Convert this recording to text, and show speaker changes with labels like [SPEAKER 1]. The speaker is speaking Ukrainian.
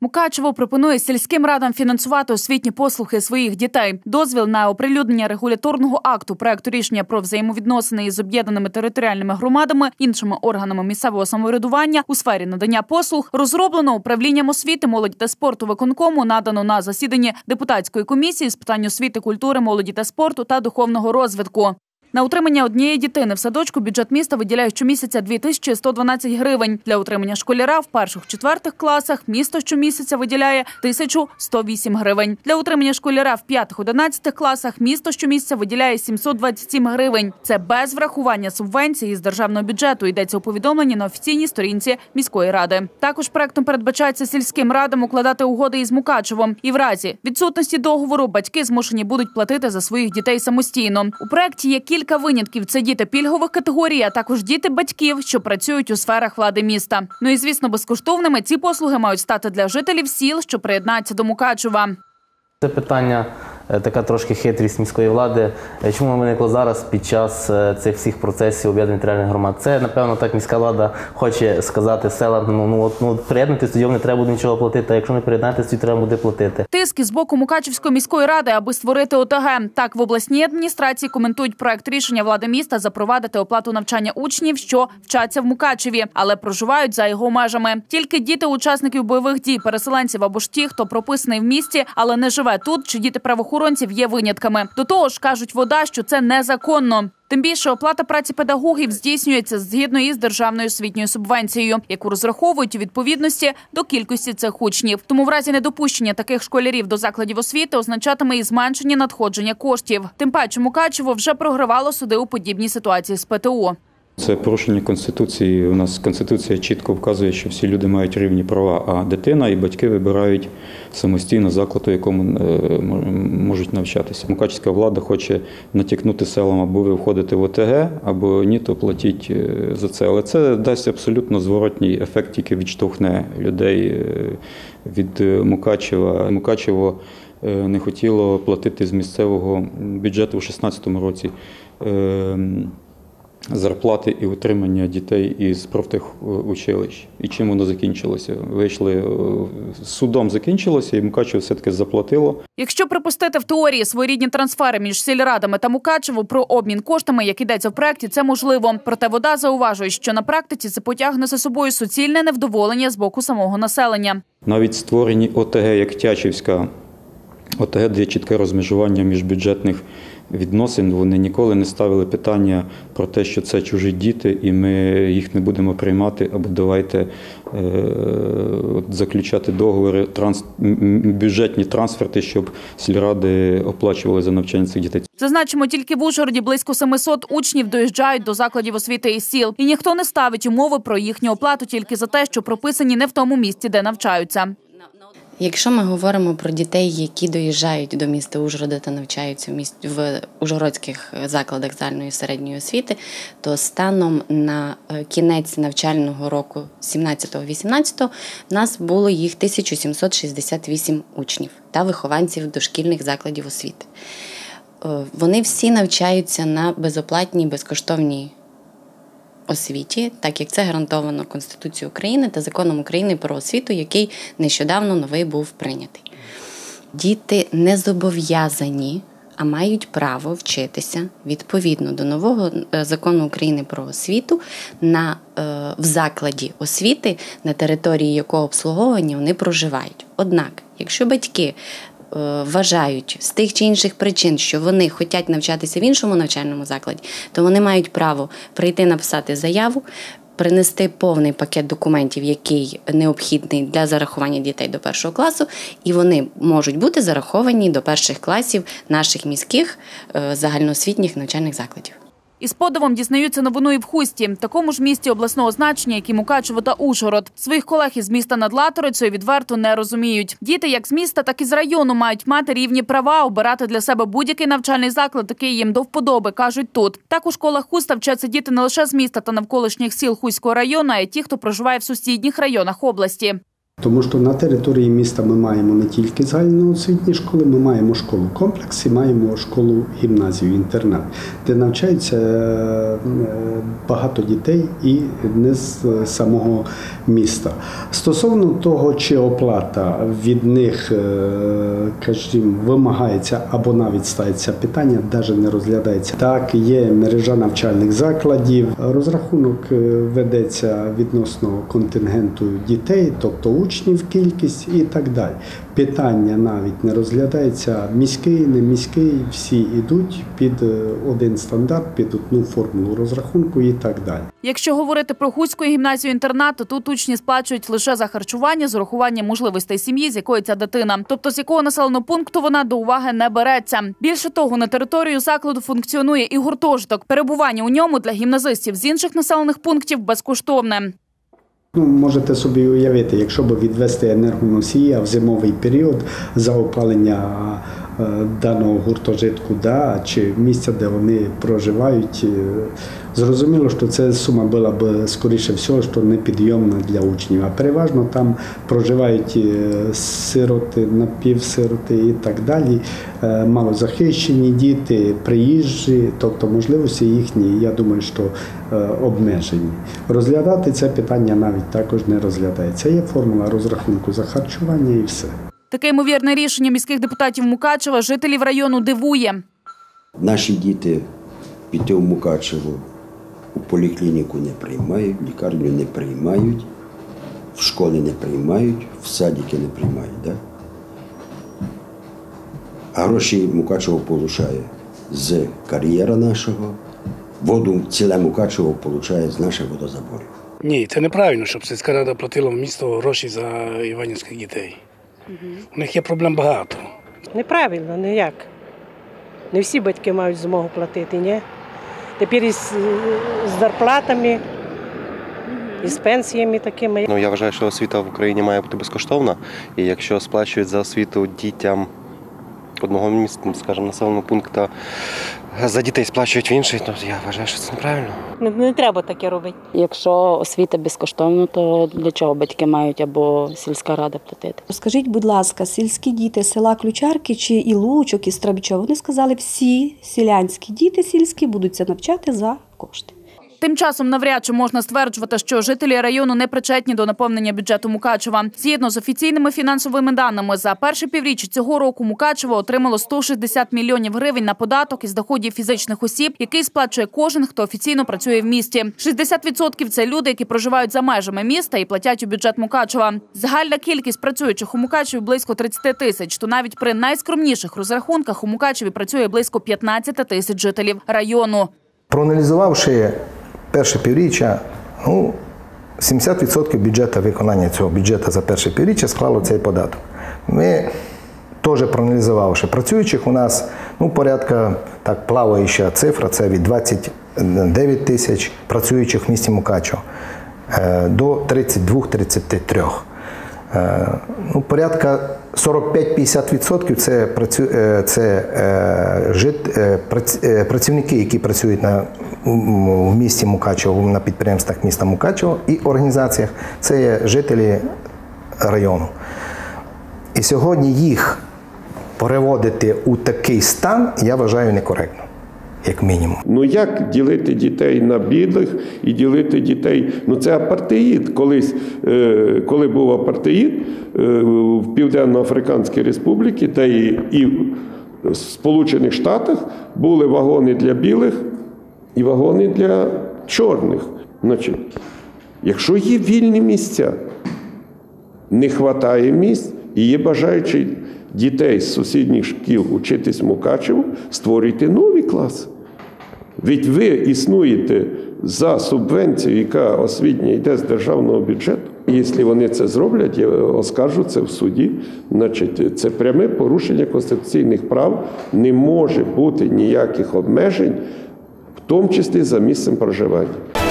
[SPEAKER 1] Мукачево пропонує сільським радам фінансувати освітні послуги своїх дітей. Дозвіл на оприлюднення регуляторного акту проекту рішення про взаємовідносини із об'єднаними територіальними громадами, іншими органами місцевого самоврядування у сфері надання послуг розроблено управлінням освіти, молоді та спорту виконкому надано на засіданні депутатської комісії з питань освіти, культури, молоді та спорту та духовного розвитку. На утримання однієї дитини в садочку бюджет міста виділяє щомісяця 2112 гривень. Для утримання школяра в перших-четвертих класах місто щомісяця виділяє 1108 гривень. Для утримання школяра в п'ятих-одинадцятих класах місто щомісяця виділяє 727 гривень. Це без врахування субвенції з державного бюджету. Йдеться у повідомленні на офіційній сторінці міської ради. Також проектом передбачається сільським радам укладати угоди із Мукачевом. І в разі відсутності договору батьки змушені будуть платити за своїх дітей самостійно. У проекті є кілька винятків: це діти пільгових категорій, а також діти батьків, що працюють у сферах влади міста. Ну і звісно, безкоштовними ці послуги мають стати для жителів сіл, що приєднаються до Мукачева.
[SPEAKER 2] Це питання така трошки хитрість міської влади. Е, Чому виникло зараз під час е, цих всіх процесів об'єднаних територіальних громад? Це напевно так міська влада хоче сказати селам, ну ну от ну приєднуйтесь, тоді не треба буде нічого платити. А якщо не приєднатись, тоді треба буде платити.
[SPEAKER 1] Тиск з боку Мукачівської міської ради, аби створити ОТГ. Так в обласній адміністрації коментують проект рішення влади міста запровадити оплату навчання учнів, що вчаться в Мукачеві, але проживають за його межами. Тільки діти учасників бойових дій, переселенців або ж ті, хто прописаний в місті, але не живе тут, чи діти правоохоронців є винятками. До того ж кажуть вода, що це незаконно. Тим більше оплата праці педагогів здійснюється згідно із державною освітньою субвенцією, яку розраховують у відповідності до кількості цих учнів. Тому в разі недопущення таких школярів до закладів освіти означатиме і зменшення надходження коштів. Тим паче Мукачево вже програвало суди у подібній ситуації з ПТО.
[SPEAKER 3] Це порушення конституції. У нас конституція чітко вказує, що всі люди мають рівні права, а дитина і батьки вибирають самостійно заклад, у якому е, можуть навчатися. Мукачівська влада хоче натякнути селам, або ви входите в ОТГ, або ні, то платіть е, за це. Але це дасть абсолютно зворотній ефект, який відштовхне людей е, від Мукачева. Мукачево не хотіло платити з місцевого бюджету у 2016 році зарплати і утримання дітей із профтехучилищ. І чим воно закінчилося? Вийшли е, судом закінчилося, і Мукачево все-таки заплатило.
[SPEAKER 1] Якщо припустити в теорії своєрідні трансфери між сільрадами та Мукачево про обмін коштами, як йдеться в проєкті, це можливо. Проте вода зауважує, що на практиці це потягне за собою суцільне невдоволення з боку самого населення.
[SPEAKER 3] Навіть створені ОТГ, як Тячівська. ОТГ, де чітке розмежування між бюджетних відносин. Вони ніколи не ставили питання про те, що це чужі діти, і ми їх не будемо приймати, або давайте е, заключати договори, транс, бюджетні трансферти, щоб сільради оплачували за навчання цих дітей.
[SPEAKER 1] Зазначимо, тільки в Ужгороді близько 700 учнів доїжджають до закладів освіти і сіл, і ніхто не ставить умови про їхню оплату тільки за те, що прописані не в тому місці, де навчаються.
[SPEAKER 4] Якщо ми говоримо про дітей, які доїжджають до міста Ужгорода та навчаються в місті в ужгородських закладах загальної середньої освіти, то станом на е, кінець навчального року 17-18 в нас було їх 1768 учнів та вихованців дошкільних закладів освіти. Е, вони всі навчаються на безоплатній безкоштовній освіті, так як це гарантовано Конституцією України та законом України про освіту, який нещодавно новий був прийнятий. Діти не зобов'язані, а мають право вчитися відповідно до нового е, закону України про освіту на, е, в закладі освіти, на території якого обслуговування вони проживають. Однак, якщо батьки вважають з тих чи інших причин, що вони хочуть навчатися в іншому навчальному закладі, то вони мають право прийти написати заяву. Принести повний пакет документів, який необхідний для зарахування дітей до першого класу, і вони можуть бути зараховані до перших класів наших міських е, загальноосвітніх навчальних закладів.
[SPEAKER 1] Із подивом дізнаються новину і в хусті, такому ж місті обласного значення, як і Мукачево та Ужгород. Своїх колег із міста над Латорицею відверто не розуміють. Діти як з міста, так і з району мають мати рівні права, обирати для себе будь-який навчальний заклад, який їм до вподоби, кажуть тут. Так у школах хуста вчаться діти не лише з міста та навколишніх сіл Хуського району, а й ті, хто проживає в сусідніх районах області.
[SPEAKER 5] Тому що на території міста ми маємо не тільки загальноосвітні школи, ми маємо школу комплекс і маємо школу гімназію, інтернат, де навчаються е, багато дітей і не з самого міста. Стосовно того, чи оплата від них, е, кажімо, вимагається або навіть ставиться питання, навіть не розглядається. Так, є мережа навчальних закладів, розрахунок е, ведеться відносно контингенту дітей, тобто учнів кількість і так далі. Питання навіть не розглядається міський, не міський, всі йдуть під е, один стандарт, під одну формулу розрахунку і так далі.
[SPEAKER 1] Якщо говорити про Хуцьку гімназію інтернат, то тут учні сплачують лише за харчування з урахуванням можливостей сім'ї, з якої ця дитина, тобто з якого населеного пункту вона до уваги не береться. Більше того, на територію закладу функціонує і гуртожиток. Перебування у ньому для гімназистів з інших населених пунктів безкоштовне.
[SPEAKER 5] Ну, можете собі уявити, якщо б відвести енергоносія в зимовий період за опалення даного гуртожитку, да, чи місця, де вони проживають, е, зрозуміло, що це сума була б скоріше всього, що непідйомна для учнів. А переважно там проживають е, сироти, напівсироти і так далі, е, малозахищені діти, приїжджі, тобто можливості їхні, я думаю, що е, обмежені. Розглядати це питання навіть також не розглядається. Є формула розрахунку за харчування і все.
[SPEAKER 1] Таке ймовірне рішення міських депутатів Мукачева жителів району дивує.
[SPEAKER 6] Наші діти піти в Мукачево у поліклініку не приймають, в лікарню не приймають, в школи не приймають, в садики не приймають. Да? А гроші Мукачево получає з кар'єра нашого, воду ціле Мукачево получає з наших водозаборів.
[SPEAKER 7] Ні, це неправильно, щоб сільська рада платила в місто гроші за іванівських дітей. У них є проблем багато.
[SPEAKER 8] Неправильно, ніяк. Не всі батьки мають змогу платити, ні? Тепер із з зарплатами, із пенсіями такими.
[SPEAKER 9] Ну я вважаю, що освіта в Україні має бути безкоштовна. І якщо сплачують за освіту дітям одного міста, скажімо, населеного пункту, за дітей сплачують в інший, то я вважаю, що це неправильно.
[SPEAKER 8] Не, не треба таке робити.
[SPEAKER 10] Якщо освіта безкоштовна, то для чого батьки мають або сільська рада платити?
[SPEAKER 11] Скажіть, будь ласка, сільські діти села Ключарки чи і Лучок, і Страбічо, вони сказали, всі селянські діти сільські будуться навчати за кошти.
[SPEAKER 1] Тим часом навряд чи можна стверджувати, що жителі району не причетні до наповнення бюджету Мукачева. Згідно з офіційними фінансовими даними, за перше півріччя цього року Мукачево отримало 160 мільйонів гривень на податок із доходів фізичних осіб, який сплачує кожен, хто офіційно працює в місті. 60% – це люди, які проживають за межами міста і платять у бюджет Мукачева. Загальна кількість працюючих у Мукачеві близько 30 тисяч. То навіть при найскромніших розрахунках у Мукачеві працює близько 15 тисяч жителів району.
[SPEAKER 12] Проаналізувавши перше півріччя, ну, 70% бюджету виконання цього бюджету за перше півріччя склало цей податок. Ми теж проаналізувавши працюючих, у нас ну, порядка так плаваюча цифра це від 29 тисяч працюючих в місті Мукачево е, до 32-33. Е, Ну, порядка 45-50% це, працю, е, це жит, прац- працівники, які працюють на, в місті Мукачево, на підприємствах міста Мукачево і організаціях, це є жителі району. І сьогодні їх переводити у такий стан, я вважаю некоректно, як мінімум.
[SPEAKER 13] Ну як ділити дітей на бідних і ділити дітей? Ну це апартеїд. Колись, е, коли був апартеїд е, в Південно-Африканській Республіці, де і, і в Сполучених Штатах були вагони для білих і вагони для чорних. Значить, якщо є вільні місця, не вистачає місць і є бажаючі дітей з сусідніх шкіл учитись Мукачево, створюйте нові класи. Ведь ви існуєте за субвенцію, яка освітня йде з державного бюджету. І Якщо вони це зроблять, я оскаржу це в суді. Значить, це пряме порушення конституційних прав. Не може бути ніяких обмежень, в тому числі за місцем проживання.